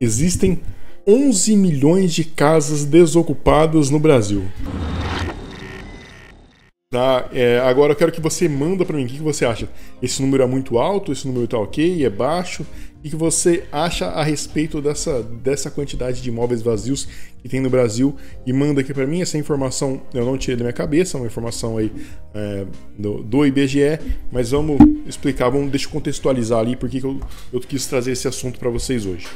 Existem 11 milhões de casas desocupadas no Brasil. Tá, é, agora eu quero que você manda para mim o que, que, você acha. Esse número é muito alto, esse número tá ok, é baixo? O que, que você acha a respeito dessa, dessa quantidade de imóveis vazios que tem no Brasil? E manda aqui para mim. Essa informação eu não tirei da minha cabeça, uma informação aí é, do, do, IBGE, mas vamos explicar, vamos, deixa eu contextualizar ali porque que eu, eu quis trazer esse assunto para vocês hoje.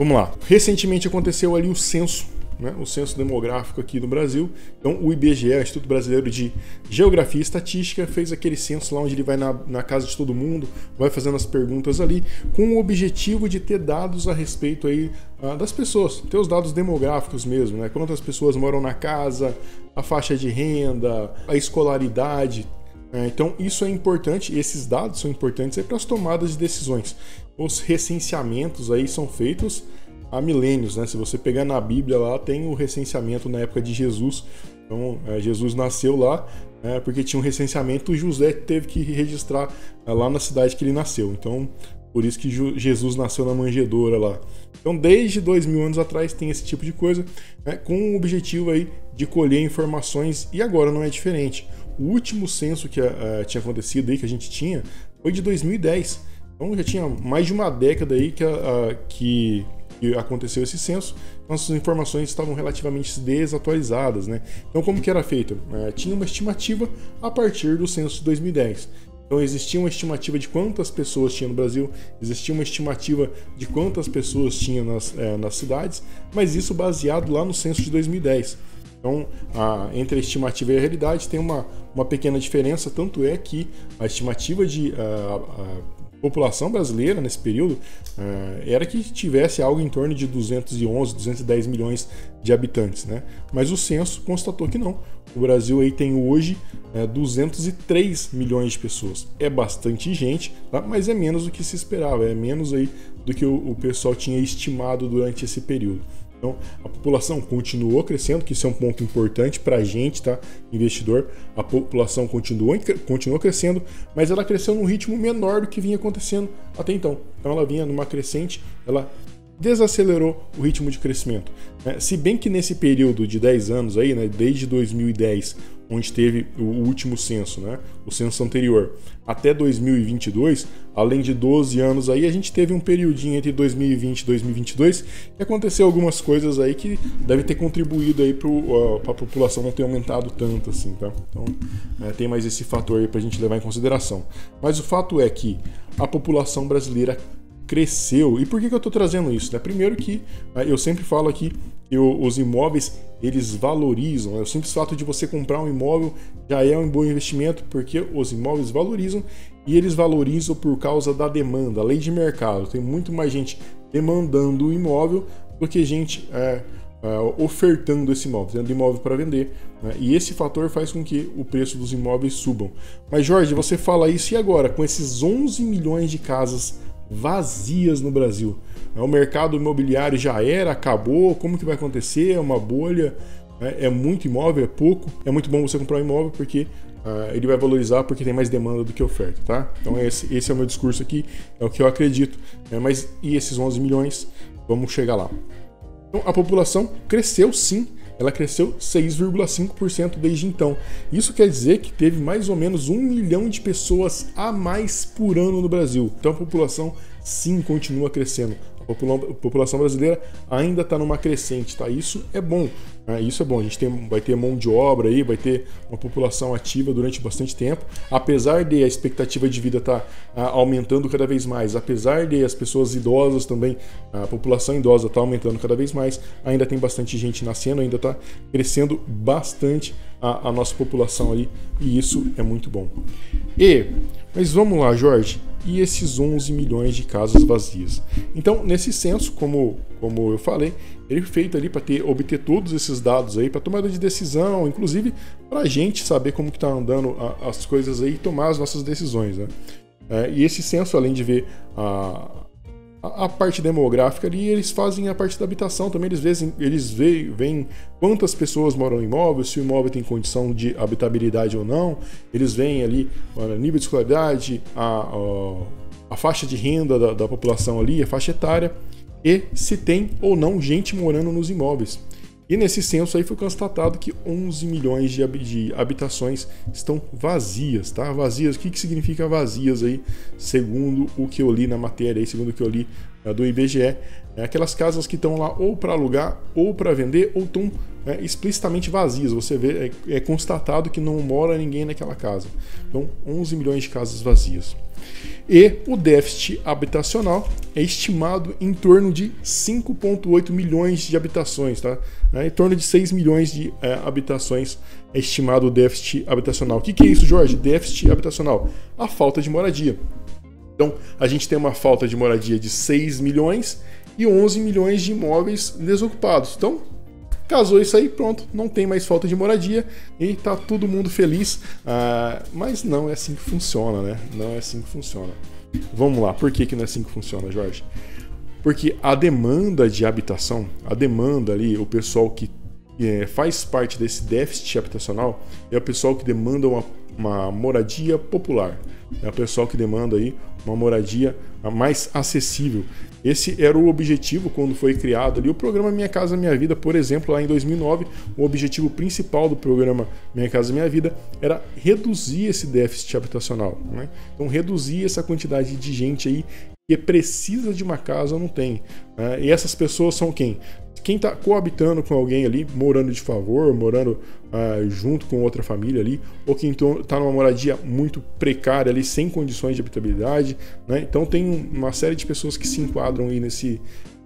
Vamos lá. Recentemente aconteceu ali o censo né, o censo demográfico aqui no Brasil. Então, o IBGE, Instituto Brasileiro de Geografia e Estatística, fez aquele censo lá onde ele vai na, na casa de todo mundo, vai fazendo as perguntas ali, com o objetivo de ter dados a respeito aí uh, das pessoas, ter os dados demográficos mesmo, né? Quantas pessoas moram na casa, a faixa de renda, a escolaridade. Né? Então, isso é importante, esses dados são importantes para as tomadas de decisões. Os recenseamentos aí são feitos há milênios, né? Se você pegar na Bíblia lá, tem o recenseamento na época de Jesus. Então, é, Jesus nasceu lá é, porque tinha um recenseamento, e José teve que registrar é, lá na cidade que ele nasceu. Então, por isso que Jesus nasceu na manjedoura lá. Então, desde dois mil anos atrás tem esse tipo de coisa, né, com o objetivo aí de colher informações, e agora não é diferente. O último censo que uh, tinha acontecido aí, que a gente tinha, foi de 2010. Então já tinha mais de uma década aí que, uh, que que aconteceu esse censo, nossas informações estavam relativamente desatualizadas, né? Então, como que era feito? É, tinha uma estimativa a partir do censo de 2010. Então existia uma estimativa de quantas pessoas tinha no Brasil, existia uma estimativa de quantas pessoas tinha nas, é, nas cidades, mas isso baseado lá no censo de 2010. Então, a, entre a estimativa e a realidade tem uma, uma pequena diferença, tanto é que a estimativa de a, a, população brasileira nesse período uh, era que tivesse algo em torno de 211, 210 milhões de habitantes, né? Mas o censo constatou que não. O Brasil aí tem hoje é, 203 milhões de pessoas. É bastante gente, tá? mas é menos do que se esperava, é menos aí do que o, o pessoal tinha estimado durante esse período. Então, a população continuou crescendo, que isso é um ponto importante para a gente, tá? Investidor. A população continuou, continuou crescendo, mas ela cresceu num ritmo menor do que vinha acontecendo até então. Então, ela vinha numa crescente, ela desacelerou o ritmo de crescimento. Né? Se bem que nesse período de 10 anos aí, né, desde 2010, onde teve o último censo, né, o censo anterior, até 2022, além de 12 anos aí, a gente teve um periodinho entre 2020 e 2022 que aconteceu algumas coisas aí que deve ter contribuído aí para a população não ter aumentado tanto assim, tá? Então, é, tem mais esse fator aí para a gente levar em consideração. Mas o fato é que a população brasileira cresceu. E por que, que eu estou trazendo isso? Né? Primeiro que né, eu sempre falo aqui que os imóveis eles valorizam. Né? O simples fato de você comprar um imóvel já é um bom investimento porque os imóveis valorizam e eles valorizam por causa da demanda, lei de mercado. Tem muito mais gente demandando o imóvel do que gente é, é, ofertando esse imóvel, tendo imóvel para vender. Né? E esse fator faz com que o preço dos imóveis subam. Mas Jorge, você fala isso e agora com esses 11 milhões de casas vazias no Brasil. O mercado imobiliário já era, acabou, como que vai acontecer? É uma bolha, é muito imóvel, é pouco. É muito bom você comprar um imóvel porque uh, ele vai valorizar porque tem mais demanda do que oferta, tá? Então esse, esse é o meu discurso aqui, é o que eu acredito. É, mas e esses 11 milhões? Vamos chegar lá. Então a população cresceu sim, ela cresceu 6,5% desde então. Isso quer dizer que teve mais ou menos um milhão de pessoas a mais por ano no Brasil. Então a população sim continua crescendo a população brasileira ainda está numa crescente, tá? Isso é bom, né? isso é bom. A gente tem, vai ter mão de obra aí, vai ter uma população ativa durante bastante tempo, apesar de a expectativa de vida estar tá, ah, aumentando cada vez mais, apesar de as pessoas idosas também, a população idosa está aumentando cada vez mais, ainda tem bastante gente nascendo, ainda está crescendo bastante a, a nossa população ali, e isso é muito bom. E, mas vamos lá, Jorge e esses 11 milhões de casas vazias. Então, nesse censo, como, como eu falei, ele foi feito ali para ter obter todos esses dados aí para tomada de decisão, inclusive para a gente saber como que está andando a, as coisas aí e tomar as nossas decisões. Né? É, e esse censo, além de ver a, a, parte demográfica ali, eles fazem a parte da habitação também. Eles veem, eles veem quantas pessoas moram no imóvel, se o imóvel tem condição de habitabilidade ou não. Eles veem ali o nível de escolaridade, a, a, a faixa de renda da, da, população ali, a faixa etária. e se tem ou não gente morando nos imóveis. E nesse censo aí foi constatado que 11 milhões de, habitações estão vazias, tá? Vazias, o que, que significa vazias aí, segundo o que eu li na matéria aí, segundo o que eu li uh, do IBGE? É aquelas casas que estão lá ou para alugar, ou para vender, ou estão é, explicitamente vazias. Você vê, é, é constatado que não mora ninguém naquela casa. Então, 11 milhões de casas vazias. E o déficit habitacional é estimado em torno de 5,8 milhões de habitações, tá? É, em torno de 6 milhões de é, habitações é estimado o déficit habitacional. O que, que é isso, Jorge? Déficit habitacional. A falta de moradia. Então, a gente tem uma falta de moradia de 6 milhões e 11 milhões de imóveis desocupados. Então, casou isso aí, pronto, não tem mais falta de moradia e tá todo mundo feliz. Ah, mas não é assim que funciona, né? Não é assim que funciona. Vamos lá, por que, que não é assim que funciona, Jorge? Porque a demanda de habitação, a demanda ali, o pessoal que é, faz parte desse déficit habitacional é o pessoal que demanda uma, uma moradia popular. É o pessoal que demanda aí uma moradia mais acessível. Esse era o objetivo quando foi criado ali o programa Minha Casa Minha Vida, por exemplo, lá em 2009, o objetivo principal do programa Minha Casa Minha Vida era reduzir esse déficit habitacional, né? Então reduzir essa quantidade de gente aí que precisa de uma casa ou não tem. Né? E essas pessoas são quem? Quem está coabitando com alguém ali, morando de favor, morando uh, junto com outra família ali, ou quem está numa moradia muito precária ali, sem condições de habitabilidade, né? Então tem uma série de pessoas que se enquadram aí nesse,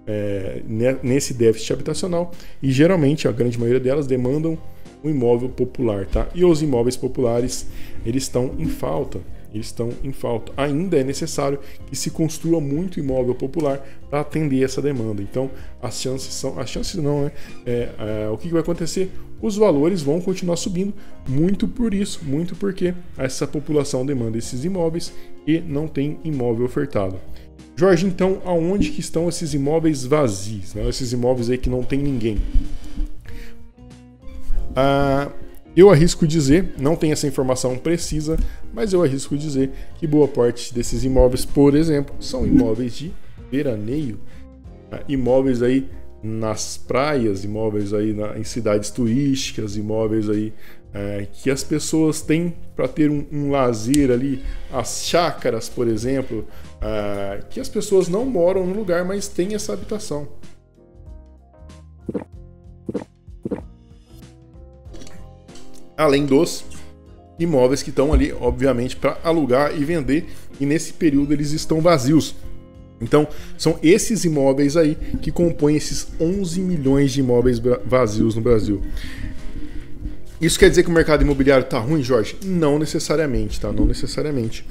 é, nesse déficit habitacional e geralmente a grande maioria delas demandam um imóvel popular, tá? E os imóveis populares eles estão em falta eles estão em falta. Ainda é necessário que se construa muito imóvel popular para atender essa demanda. Então, as chances são, as chances não, né? É, é, o que vai acontecer? Os valores vão continuar subindo, muito por isso, muito porque essa população demanda esses imóveis e não tem imóvel ofertado. Jorge, então, aonde que estão esses imóveis vazios? Né? Esses imóveis aí que não tem ninguém? Ah, eu arrisco dizer, não tenho essa informação precisa, mas eu arrisco dizer que boa parte desses imóveis, por exemplo, são imóveis de veraneio, né? imóveis aí nas praias, imóveis aí na, em cidades turísticas, imóveis aí é, que as pessoas têm para ter um, um, lazer ali, as chácaras, por exemplo, é, que as pessoas não moram no lugar, mas têm essa habitação. Além dos imóveis que estão ali, obviamente, para alugar e vender, e nesse período eles estão vazios. Então, são esses imóveis aí que compõem esses 11 milhões de imóveis vazios no Brasil. Isso quer dizer que o mercado imobiliário está ruim, Jorge? Não necessariamente, tá? Não necessariamente.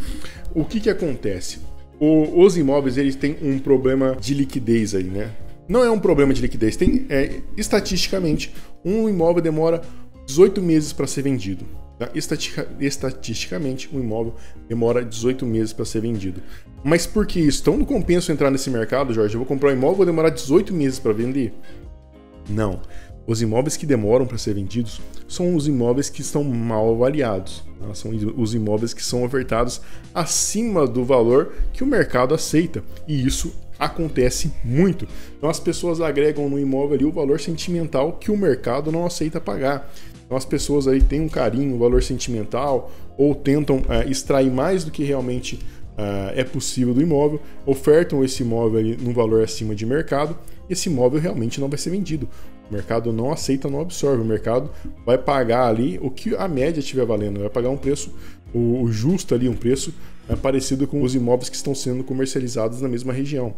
O que que acontece? O, os imóveis eles têm um problema de liquidez aí, né? Não é um problema de liquidez, tem é, estatisticamente um imóvel demora 18 meses para ser vendido. Tá? estatisticamente, um imóvel demora 18 meses para ser vendido. Mas por que isso? Então não compensa entrar nesse mercado, Jorge? Eu vou comprar um imóvel vou demorar 18 meses para vender? Não. Os imóveis que demoram para ser vendidos são os imóveis que estão mal avaliados. Tá? São os imóveis que são ofertados acima do valor que o mercado aceita. E isso acontece muito. Então as pessoas agregam no imóvel ali o valor sentimental que o mercado não aceita pagar. Então as pessoas aí têm um carinho, um valor sentimental ou tentam uh, extrair mais do que realmente uh, é possível do imóvel, ofertam esse imóvel aí num valor acima de mercado, esse imóvel realmente não vai ser vendido. O mercado não aceita, não absorve. O mercado vai pagar ali o que a média estiver valendo, vai pagar um preço o, justo ali, um preço uh, parecido com os imóveis que estão sendo comercializados na mesma região.